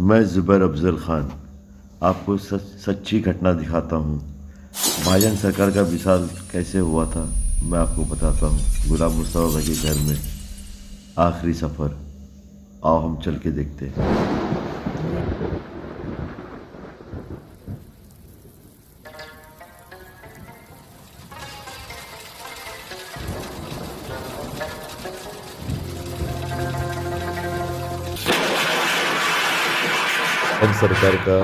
मैं ज़ुबैर अफजल ख़ान आपको सच, सच्ची घटना दिखाता हूँ। भाजन सरकार का विशाल कैसे हुआ था, मैं आपको बताता हूँ। गुलाम मुस्तफ़ा भाई के घर में आखिरी सफ़र। आओ हम चल के देखते हैं। हम सरकार का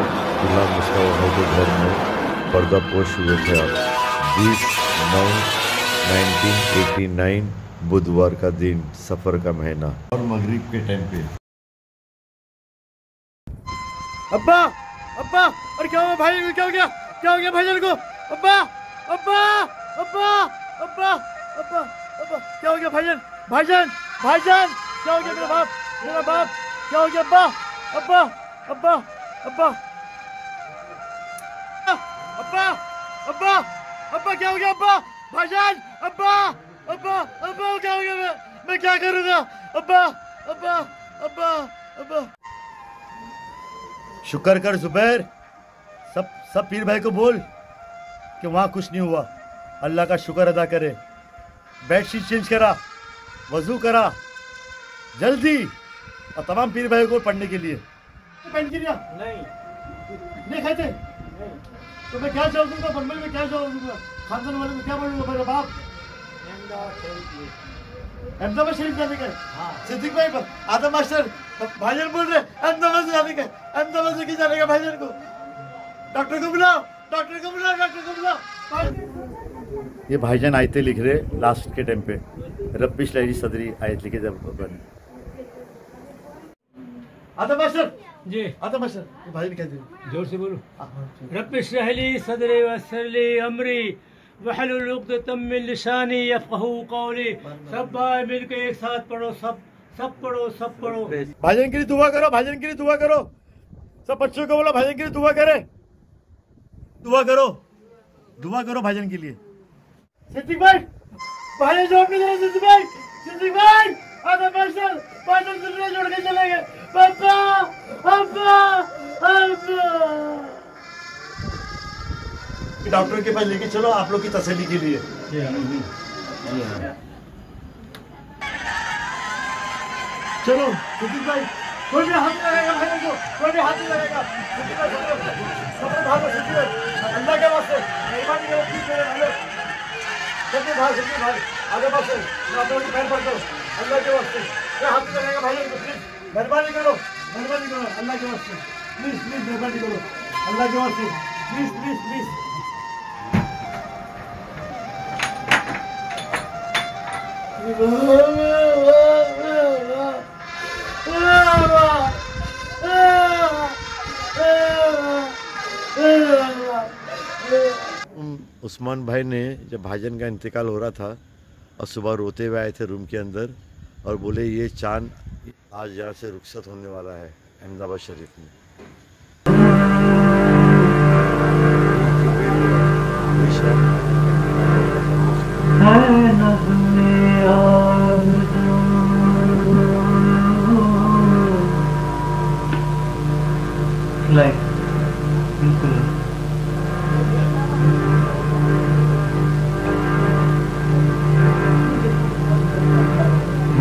गुलाम मुस्तफ़ा भाई के घर में पर्दा पोश हुए थे आप बीस नौ 1989 बुधवार का दिन सफ़र का महीना। और मगरिब के टाइम पे। अब्बा अब्बा अरे क्या हुआ भाई? क्या हो गया? क्या हो गया भाईजान को? अब्बा अब्बा अब्बा अब्बा अब्बा अब्बा क्या हो गया भाईजान? भाईजान भाईजान क्या हो गया मेरा बाप? मेरा बाप क्या हो गया अब्बा? अब्बा अब्बा अब्बा। अब्बा अब्बा अब्बा, क्या हो गया क्या हो गया, मैं मैं क्या शुक्र कर जुबैर सब सब पीर भाई को बोल कि वहाँ कुछ नहीं हुआ। अल्लाह का शुक्र अदा करे। बेडशीट चेंज करा, वज़ू करा, जल्दी। और तमाम पीर भाई को पढ़ने के लिए। पेंट किया नहीं। नहीं खाते? तो मैं क्या जवाब दूँगा बम्बई में क्या जवाब दूँगा खानदान वाले में क्या बोलूँगा मेरा बाप? अहमदाबाद शरीफ जाने का है? सिद्दीक भाई पर। आदम मास्टर भाईजान बोल रहे अहमदाबाद से जाने का अहमदाबाद से की जाने का भाईजान को? डॉक्टर को बुलाओ डॉक्टर को बुलाओ डॉक्टर को बुलाओ। ये भाईजान आयते लिख रहे लास्ट के टाइम पे। रब्बिश लहरी सदरी आयत लिखे जब बन। मास्टर जी। मास्टर भाई दे ज़ोर से बोलो। रहली सदरी वसरली अमरी लिसानी क़ौली। सब भाई मिलके एक साथ पढ़ो सब सब पढ़ो सब पढ़ो। भाईजान के लिए दुआ करो भाईजान के लिए दुआ करो। सब बच्चों को बोलो भाईजान के लिए दुआ करे। दुआ करो। दुआ करो भाईजान के लिए। सिद्दीक भाई भाईजान जोड़ के चले सिद्दीक भाई। सिद्दीक भाई! आधा मास्टर भाईजान दुनिया जोड़ के चले गए? पापा पापा पापा। डॉक्टर के पास लेके चलो आप लोग की तसल्ली के लिए। चलो सिद्दीक भाई। कोई भी हाथ लगाएगा भाई को कोई भी हाथ नहीं लगाएगा। सिद्दीक भाई सब लोग भागो भाई। अल्लाह के वास्ते मेहरबानी करो प्लीज़ मेरे भाई सिद्दीक भाई सिद्दीक भाई आगे पास आप लोगों की पैर पड़ता हूँ अल्लाह के वास्ते। हाथ भाई प्लीज़ मेहरबानी करो मेहरबानी करो, अल्लाह के वास्ते। प्लीज़ प्लीज़ मेहरबानी करो, अल्लाह के वास्ते। प्लीज़ प्लीज़ प्लीज़ उस्मान भाई ने जब भाईजान का इंतकाल हो रहा था और सुबह रोते हुए आए थे रूम के अंदर और बोले, ये चाँद आज यहाँ से रुखसत होने वाला है, अहमदाबाद शरीफ में. Like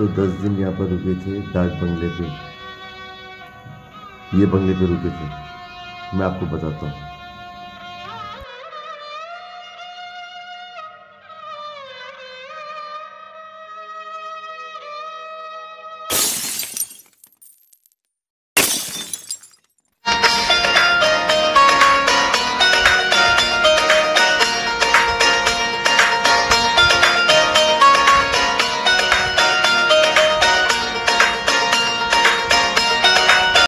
110 दिन यहाँ पर रुके थे डाक बंगले पे। ये बंगले पे रुके थे। मैं आपको बताता हूँ।